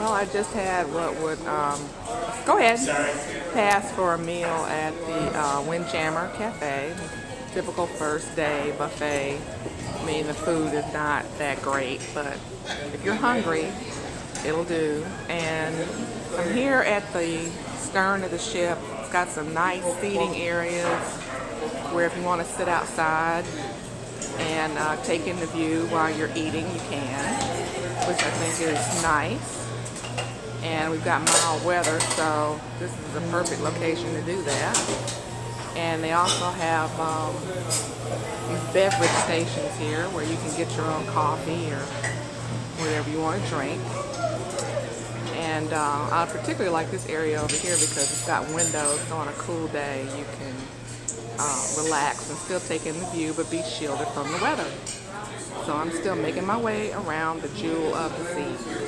Well, I just had what would, um, go ahead, pass for a meal at the uh, Windjammer Cafe. Typical first day buffet. I mean, the food is not that great, but if you're hungry, it'll do. And I'm here at the stern of the ship. It's got some nice seating areas where if you want to sit outside and uh, take in the view while you're eating, you can, which I think is nice and we've got mild weather so this is a perfect location to do that. And they also have um, these beverage stations here where you can get your own coffee or whatever you want to drink. And uh, I particularly like this area over here because it's got windows so on a cool day you can uh, relax and still take in the view but be shielded from the weather. So I'm still making my way around the Jewel of the Sea